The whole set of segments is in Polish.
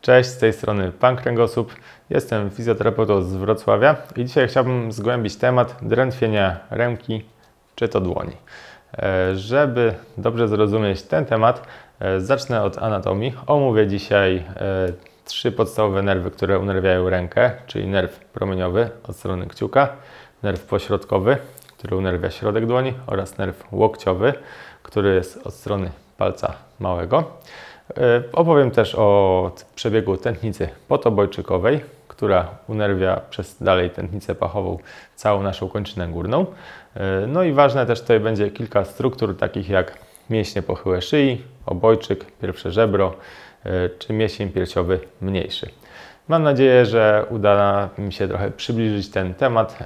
Cześć, z tej strony Pan Kręgosłup. Jestem fizjoterapeutą z Wrocławia i dzisiaj chciałbym zgłębić temat drętwienia ręki czy to dłoni. E, żeby dobrze zrozumieć ten temat, e, zacznę od anatomii. Omówię dzisiaj e, trzy podstawowe nerwy, które unerwiają rękę, czyli nerw promieniowy od strony kciuka, nerw pośrodkowy, który unerwia środek dłoni oraz nerw łokciowy, który jest od strony palca małego. E, opowiem też o przebiegu tętnicy potobojczykowej, która unerwia przez dalej tętnicę pachową całą naszą kończynę górną. E, no i ważne też tutaj będzie kilka struktur takich jak mięśnie pochyłe szyi, obojczyk, pierwsze żebro e, czy mięsień piersiowy mniejszy. Mam nadzieję, że uda mi się trochę przybliżyć ten temat,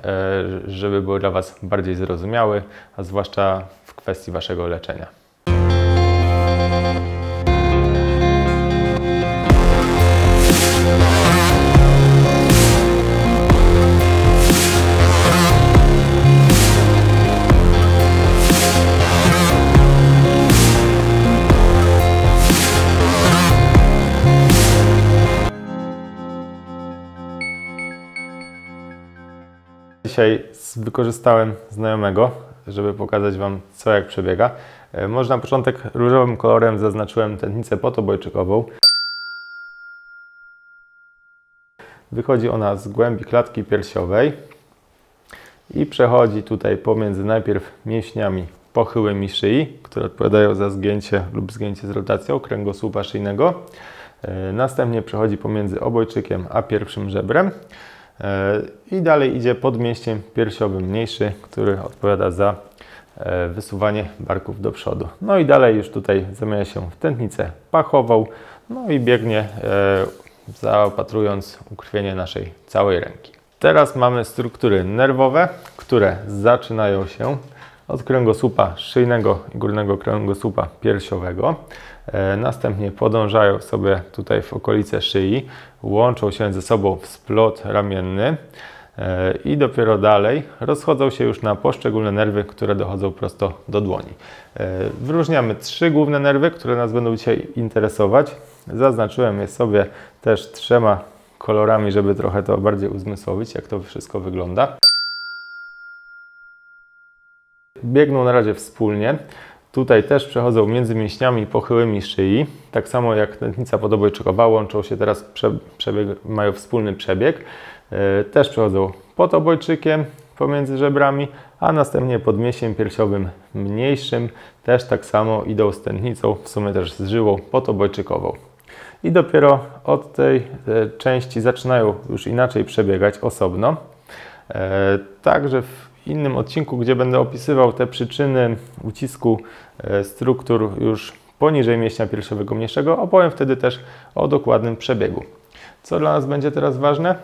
żeby był dla Was bardziej zrozumiały, a zwłaszcza w kwestii Waszego leczenia. Dzisiaj wykorzystałem znajomego, żeby pokazać Wam co jak przebiega. E, może na początek różowym kolorem zaznaczyłem tętnicę potobojczykową. Wychodzi ona z głębi klatki piersiowej i przechodzi tutaj pomiędzy najpierw mięśniami pochyłymi szyi, które odpowiadają za zgięcie lub zgięcie z rotacją kręgosłupa szyjnego. E, następnie przechodzi pomiędzy obojczykiem a pierwszym żebrem. E, I dalej idzie podmieściem piersiowym mniejszy, który odpowiada za e, wysuwanie barków do przodu. No i dalej już tutaj zamienia się w tętnicę pachową, no i biegnie e, zaopatrując ukrwienie naszej całej ręki. Teraz mamy struktury nerwowe, które zaczynają się od kręgosłupa szyjnego i górnego kręgosłupa piersiowego. E, następnie podążają sobie tutaj w okolice szyi, łączą się ze sobą w splot ramienny e, i dopiero dalej rozchodzą się już na poszczególne nerwy, które dochodzą prosto do dłoni. E, wyróżniamy trzy główne nerwy, które nas będą dzisiaj interesować. Zaznaczyłem je sobie też trzema kolorami, żeby trochę to bardziej uzmysłowić, jak to wszystko wygląda. Biegną na razie wspólnie. Tutaj też przechodzą między mięśniami pochyłymi szyi, tak samo jak tętnica podobojczykowa, łączą się teraz, przebieg, mają wspólny przebieg. E, też przechodzą pod obojczykiem pomiędzy żebrami, a następnie pod mięsiem piersiowym mniejszym, też tak samo idą z tętnicą, w sumie też z żyłą podobojczykową. I dopiero od tej e, części zaczynają już inaczej przebiegać osobno. E, także w innym odcinku, gdzie będę opisywał te przyczyny ucisku e, struktur już poniżej mięśnia piersiowego mniejszego, opowiem wtedy też o dokładnym przebiegu. Co dla nas będzie teraz ważne?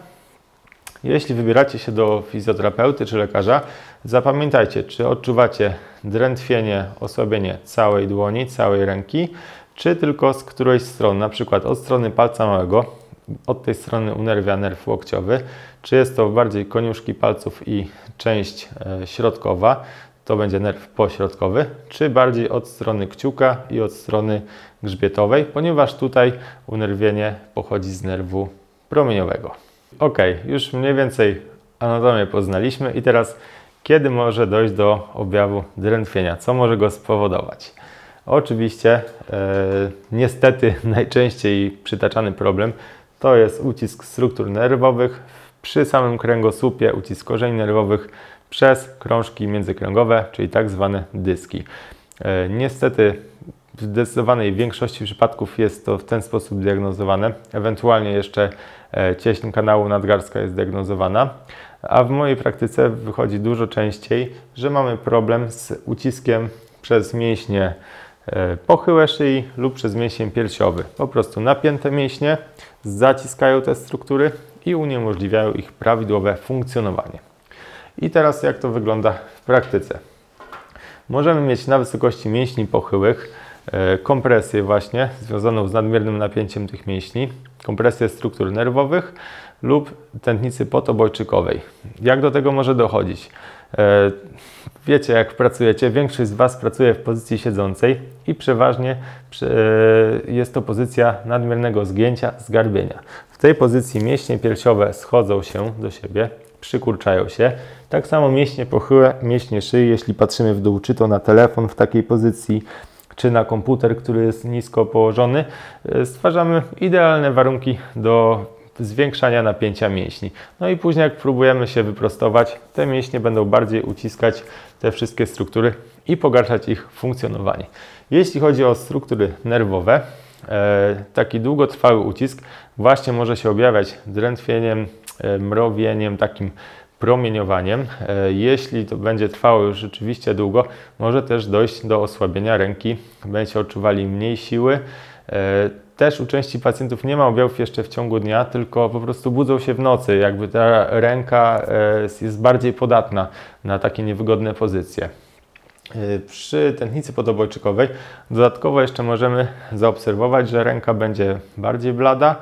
Jeśli wybieracie się do fizjoterapeuty czy lekarza, zapamiętajcie, czy odczuwacie drętwienie, osłabienie całej dłoni, całej ręki, czy tylko z którejś strony, na przykład od strony palca małego, od tej strony unerwia nerw łokciowy, czy jest to bardziej koniuszki palców i część e, środkowa, to będzie nerw pośrodkowy, czy bardziej od strony kciuka i od strony grzbietowej, ponieważ tutaj unerwienie pochodzi z nerwu promieniowego. Ok, już mniej więcej anatomię poznaliśmy i teraz kiedy może dojść do objawu drętwienia? Co może go spowodować? Oczywiście, e, niestety najczęściej przytaczany problem to jest ucisk struktur nerwowych przy samym kręgosłupie, ucisk korzeni nerwowych przez krążki międzykręgowe, czyli tak zwane dyski. E, niestety w zdecydowanej większości przypadków jest to w ten sposób diagnozowane. Ewentualnie jeszcze e, cieśń kanału nadgarstka jest diagnozowana. A w mojej praktyce wychodzi dużo częściej, że mamy problem z uciskiem przez mięśnie pochyłe szyi lub przez mięsień piersiowy. Po prostu napięte mięśnie zaciskają te struktury i uniemożliwiają ich prawidłowe funkcjonowanie. I teraz jak to wygląda w praktyce? Możemy mieć na wysokości mięśni pochyłych e, kompresję właśnie związaną z nadmiernym napięciem tych mięśni, kompresję struktur nerwowych lub tętnicy potobojczykowej. Jak do tego może dochodzić? E, wiecie jak pracujecie, większość z Was pracuje w pozycji siedzącej i przeważnie jest to pozycja nadmiernego zgięcia, zgarbienia. W tej pozycji mięśnie piersiowe schodzą się do siebie, przykurczają się. Tak samo mięśnie pochyłe, mięśnie szyi, jeśli patrzymy w dół, czy to na telefon w takiej pozycji, czy na komputer, który jest nisko położony, e, stwarzamy idealne warunki do zwiększania napięcia mięśni. No i później jak próbujemy się wyprostować, te mięśnie będą bardziej uciskać te wszystkie struktury i pogarszać ich funkcjonowanie. Jeśli chodzi o struktury nerwowe, e, taki długotrwały ucisk właśnie może się objawiać drętwieniem, e, mrowieniem, takim promieniowaniem. E, jeśli to będzie trwało już rzeczywiście długo, może też dojść do osłabienia ręki, będziecie odczuwali mniej siły. E, też u części pacjentów nie ma objawów jeszcze w ciągu dnia, tylko po prostu budzą się w nocy, jakby ta ręka e, jest bardziej podatna na takie niewygodne pozycje. Przy tętnicy podobojczykowej dodatkowo jeszcze możemy zaobserwować, że ręka będzie bardziej blada,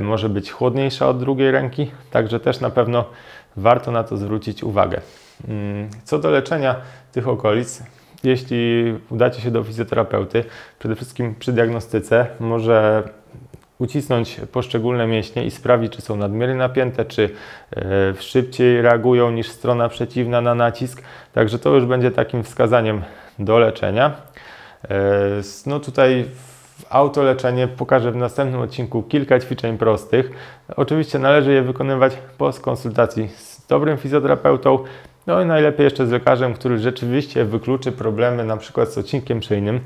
może być chłodniejsza od drugiej ręki, także też na pewno warto na to zwrócić uwagę. Mm, co do leczenia tych okolic, jeśli udacie się do fizjoterapeuty, przede wszystkim przy diagnostyce może ucisnąć poszczególne mięśnie i sprawdzić, czy są nadmiernie napięte, czy e, szybciej reagują niż strona przeciwna na nacisk. Także to już będzie takim wskazaniem do leczenia. E, no tutaj autoleczenie pokażę w następnym odcinku kilka ćwiczeń prostych. Oczywiście należy je wykonywać po konsultacji z dobrym fizjoterapeutą, no i najlepiej jeszcze z lekarzem, który rzeczywiście wykluczy problemy przykład z odcinkiem szyjnym,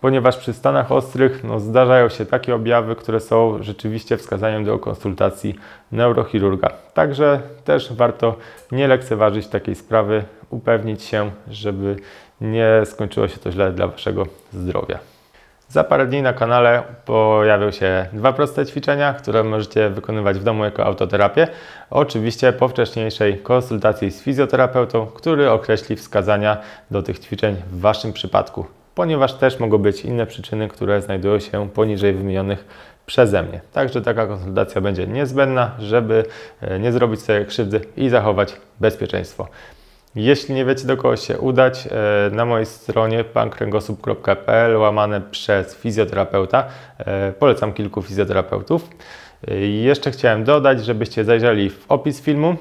ponieważ przy stanach ostrych no, zdarzają się takie objawy, które są rzeczywiście wskazaniem do konsultacji neurochirurga. Także też warto nie lekceważyć takiej sprawy, upewnić się, żeby nie skończyło się to źle dla Waszego zdrowia. Za parę dni na kanale pojawią się dwa proste ćwiczenia, które możecie wykonywać w domu jako autoterapię. Oczywiście po wcześniejszej konsultacji z fizjoterapeutą, który określi wskazania do tych ćwiczeń w Waszym przypadku, ponieważ też mogą być inne przyczyny, które znajdują się poniżej wymienionych przeze mnie. Także taka konsultacja będzie niezbędna, żeby e, nie zrobić sobie krzywdy i zachować bezpieczeństwo. Jeśli nie wiecie do kogo się udać, e, na mojej stronie pankręgosłup.pl łamane przez fizjoterapeuta e, polecam kilku fizjoterapeutów. E, jeszcze chciałem dodać, żebyście zajrzeli w opis filmu.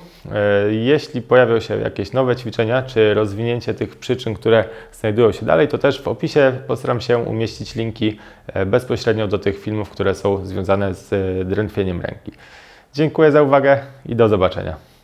Jeśli pojawią się jakieś nowe ćwiczenia, czy rozwinięcie tych przyczyn, które znajdują się dalej, to też w opisie postaram się umieścić linki bezpośrednio do tych filmów, które są związane z drętwieniem ręki. Dziękuję za uwagę i do zobaczenia.